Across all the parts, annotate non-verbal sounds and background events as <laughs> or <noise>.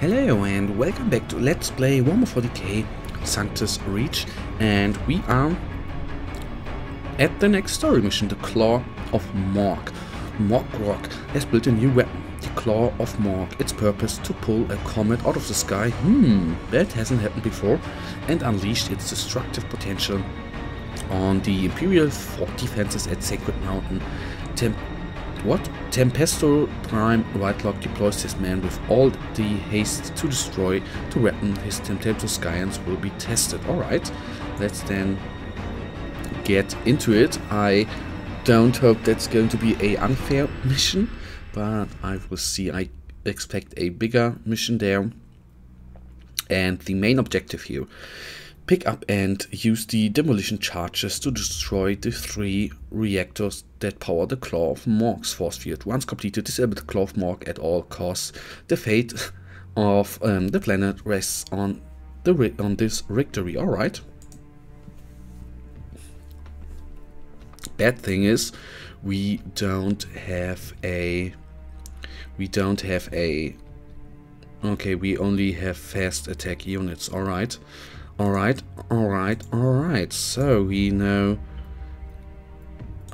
Hello and welcome back to Let's Play Warhammer 40k Sanctus Reach and we are at the next story mission, the Klaw of Mork. Morgrok has built a new weapon, the Klaw of Mork. Its purpose to pull a comet out of the sky, hmm, that hasn't happened before, and unleashed its destructive potential on the Imperial fort defenses at Sacred Mountain. Temp what? Tempestor Prime Whitelock deploys his men with all the haste to destroy to weapon. His Tempestus Scions will be tested. Alright, let's then get into it. I don't hope that's going to be a unfair mission, but I will see. I expect a bigger mission there. And the main objective here pick up and use the demolition charges to destroy the three reactors that power the Klaw of Mork's force field. Once completed, disable the Klaw of Mork at all costs. The fate of um, the planet rests on the on this victory. All right. Bad thing is, we don't have a. We don't have a. Okay, we only have fast attack units. All right. Alright, alright, alright. So we now,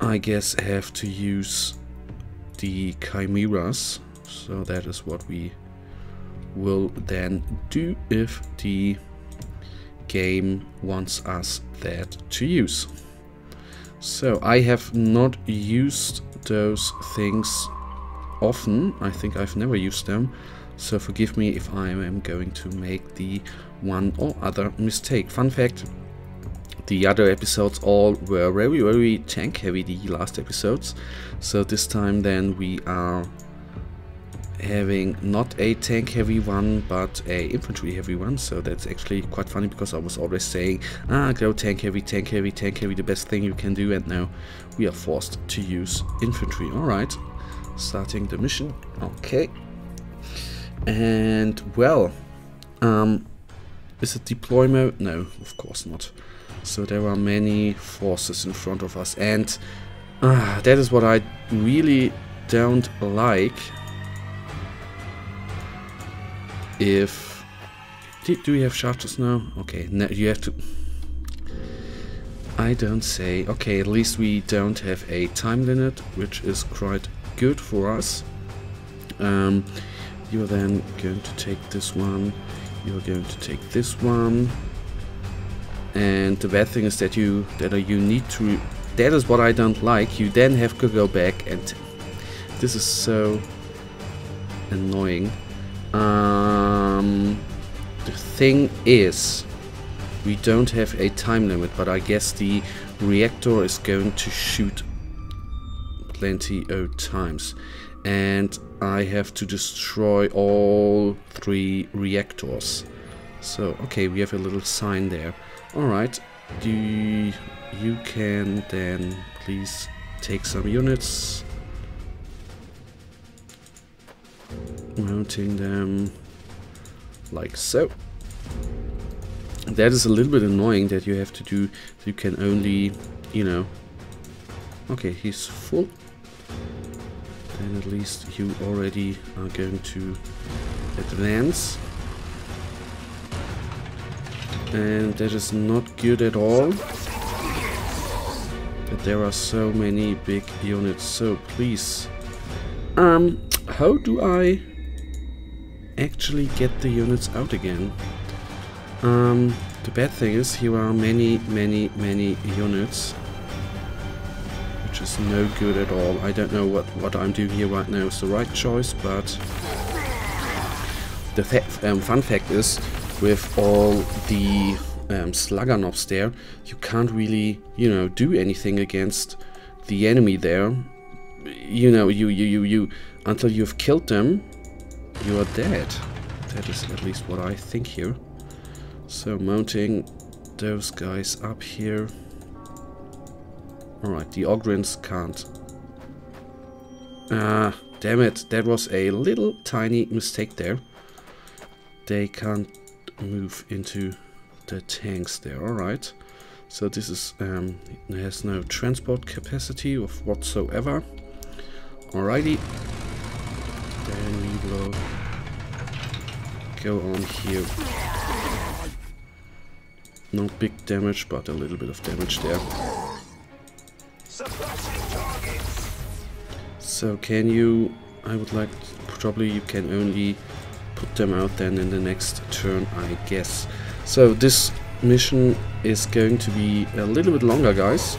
I guess, have to use the chimeras. So that is what we will then do if the game wants us that to use. So I have not used those things often. I think I've never used them. So forgive me if I am going to make the one or other mistake. Fun fact, the other episodes all were very very tank heavy, the last episodes. So this time then we are having not a tank heavy one but a infantry heavy one. So that's actually quite funny because I was always saying ah go tank heavy tank heavy tank heavy the best thing you can do. And now we are forced to use infantry. Alright starting the mission. Okay. And well, um, is it deploy mode? No, of course not. So there are many forces in front of us and uh, that is what I really don't like. If... Do, we have charges now? Okay, now you have to... I don't say. Okay, at least we don't have a time limit, which is quite good for us. Um, you're then going to take this one. You're going to take this one. And the bad thing is that you that you need to. That is what I don't like. You then have to go back and this is so annoying. Um, the thing is, we don't have a time limit, but I guess the reactor is going to shoot plenty of times and I have to destroy all three reactors. So, okay, we have a little sign there. Alright, do you can then please take some units. Mounting them like so. That is a little bit annoying that you have to do, you can only, you know... Okay, he's full then at least you already are going to advance. And that is not good at all. That there are so many big units. So please, um, how do I actually get the units out again? Um, the bad thing is here are many, many, many units which is no good at all. I don't know what, what I'm doing here right now is the right choice, but the um, fun fact is, with all the um, Sluggernoffs there, you can't really, you know, do anything against the enemy there. You know, you, you, you, you, until you've killed them, you are dead. That is at least what I think here. So mounting those guys up here. Alright, the Ogryns can't. Ah, damn it. That was a little tiny mistake there. They can't move into the tanks there. Alright. So this is um, has no transport capacity of whatsoever. Alrighty. Then we will go on here. Not big damage, but a little bit of damage there. So can you... I would like... Probably you can only put them out then in the next turn, I guess. So this mission is going to be a little bit longer, guys.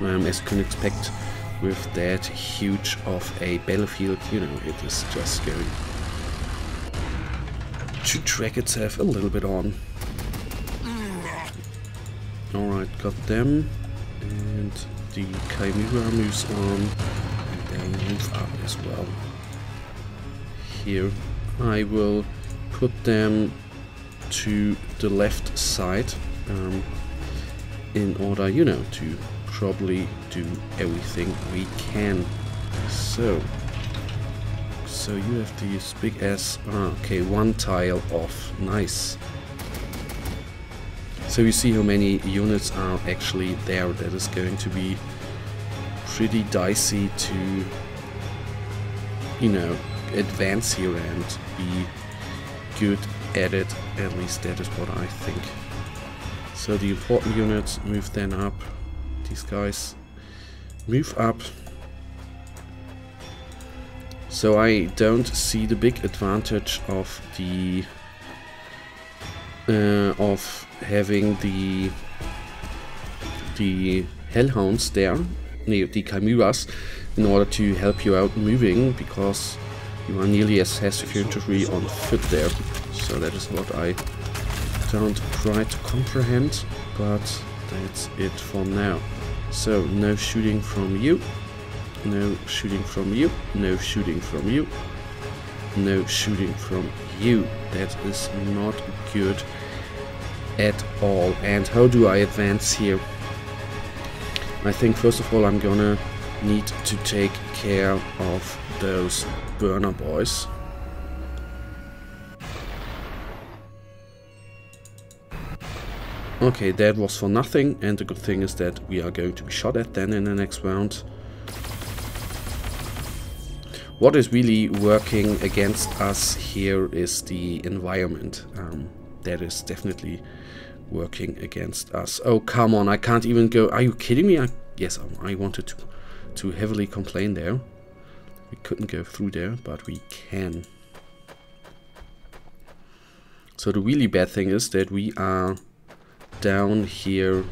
Um, as you can expect with that huge of a battlefield, you know, it is just going to track itself a little bit on. Alright, got them. And the Chimera moves on. And then move up as well. Here I will put them to the left side um, in order, you know, to probably do everything we can. So, so you have to use big ass, ah, okay, one tile off, nice. So you see how many units are actually there. That is going to be pretty dicey to, you know, advance here and be good at it. At least that is what I think. So the important units move then up. These guys move up. So I don't see the big advantage of the uh, of having the the hellhounds there, the chimeras, in order to help you out moving, because you are nearly as fast if infantry on foot there. So that is what I don't try to comprehend, but that's it for now. So no shooting from you, no shooting from you, no shooting from you, no shooting from you. That is not good at all. And how do I advance here? I think first of all I'm gonna need to take care of those burner boys. Okay, that was for nothing, and the good thing is that we are going to be shot at then in the next round. What is really working against us here is the environment. Um, that is definitely working against us. Oh, come on, I can't even go. Are you kidding me? I, yes, I wanted to, to heavily complain there. We couldn't go through there, but we can. So the really bad thing is that we are down here.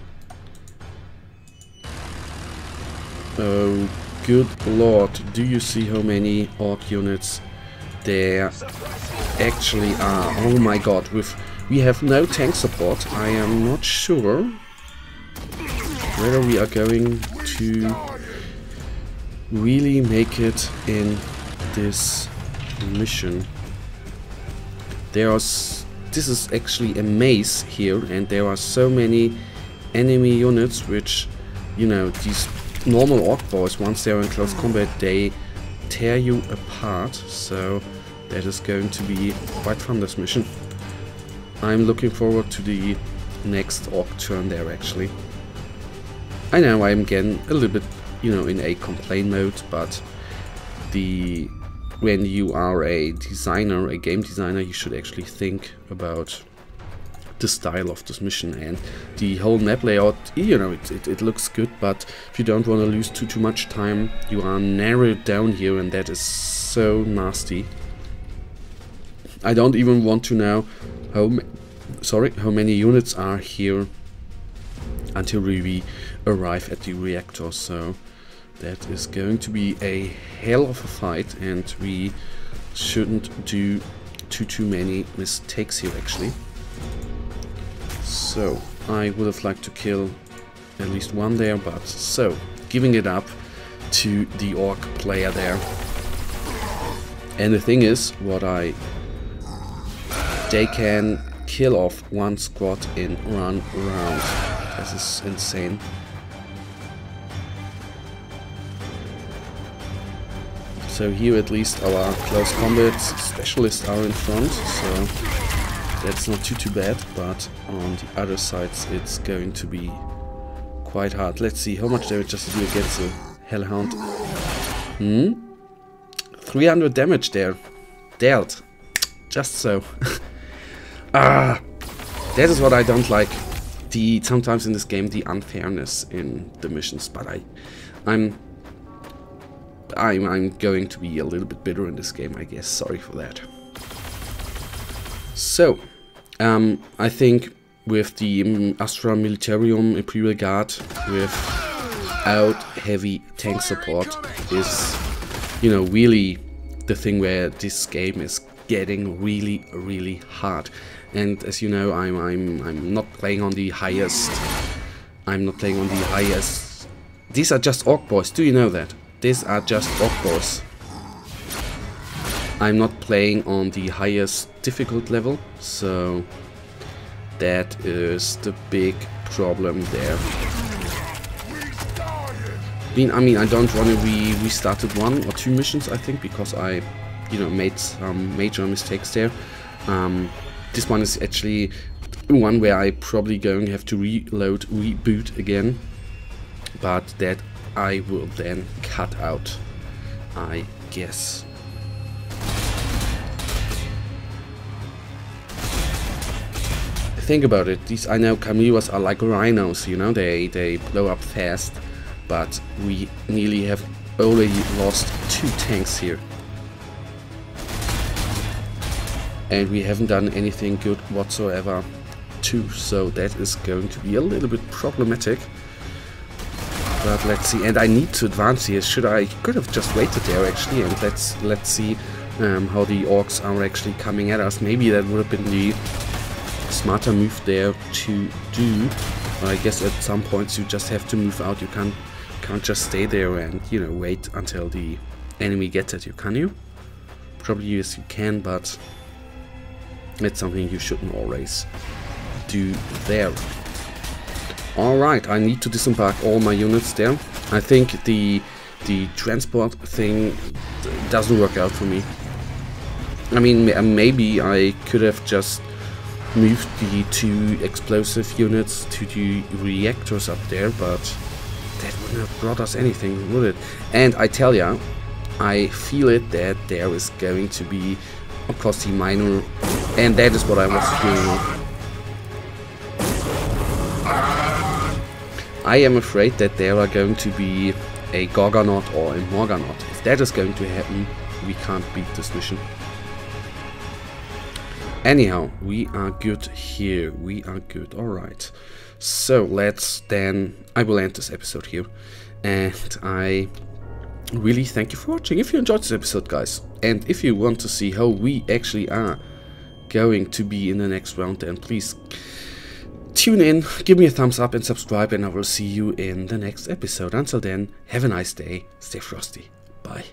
Oh, good lord. Do you see how many odd units there actually are? Oh my god, with we have no tank support. I am not sure whether we are going to really make it in this mission. There's this is actually a maze here and there are so many enemy units which you know these normal orc boys once they're in close combat they tear you apart so that is going to be quite fun this mission. I'm looking forward to the next turn there actually. I know I'm getting a little bit, you know, in a complain mode, but the when you are a designer, a game designer, you should actually think about the style of this mission and the whole map layout, you know, it, it, it looks good, but if you don't want to lose too, too much time, you are narrowed down here and that is so nasty. I don't even want to know how sorry how many units are here until we arrive at the reactor? So that is going to be a hell of a fight and we shouldn't do too too many mistakes here actually. So I would have liked to kill at least one there but so giving it up to the orc player there. And the thing is what I they can kill off one squad in one round. This is insane. So here at least our close combat specialists are in front, so that's not too too bad, but on the other sides it's going to be quite hard. Let's see, how much damage does it do against the Hellhound? Hmm? 300 damage there. Dealt. Just so. <laughs> ah, that is what I don't like. The sometimes in this game the unfairness in the missions, but I, I'm, I'm, I'm going to be a little bit bitter in this game, I guess. Sorry for that. So, um, I think with the Astra Militarum Imperial Guard without heavy tank support is, you know, really the thing where this game is getting really, really hard. And as you know, I'm I'm I'm not playing on the highest. I'm not playing on the highest. These are just orc boys. Do you know that? These are just orc boys. I'm not playing on the highest difficult level, so that is the big problem there. I mean, I mean, I don't want to re restarted one or two missions, I think, because I, you know, made some major mistakes there. Um, this one is actually one where I probably going to have to reload, reboot again, but that I will then cut out, I guess. think about it, these I know Chimera's are like rhinos, you know, they, they blow up fast, but we nearly have already lost two tanks here. And we haven't done anything good whatsoever too, so that is going to be a little bit problematic. But let's see, and I need to advance here, should I, could have just waited there actually, and let's, let's see um, how the orcs are actually coming at us. Maybe that would have been the smarter move there to do. But I guess at some points you just have to move out. You can't can't just stay there and you know wait until the enemy gets at you, can you? Probably yes you can, but it's something you shouldn't always do there. Alright, I need to disembark all my units there. I think the the transport thing doesn't work out for me. I mean, maybe I could have just moved the two explosive units to the reactors up there, but that wouldn't have brought us anything, would it? And I tell ya, I feel it that there is going to be, of course, the minor, and that is what I was doing. I am afraid that there are going to be a Gorkanaut or a Morkanaut. If that is going to happen, we can't beat this mission. Anyhow, we are good here. We are good. Alright. So let's then... I will end this episode here. And I really thank you for watching. If you enjoyed this episode, guys, and if you want to see how we actually are going to be in the next round, and please tune in, give me a thumbs up and subscribe, and I will see you in the next episode. Until then, have a nice day, stay frosty, bye.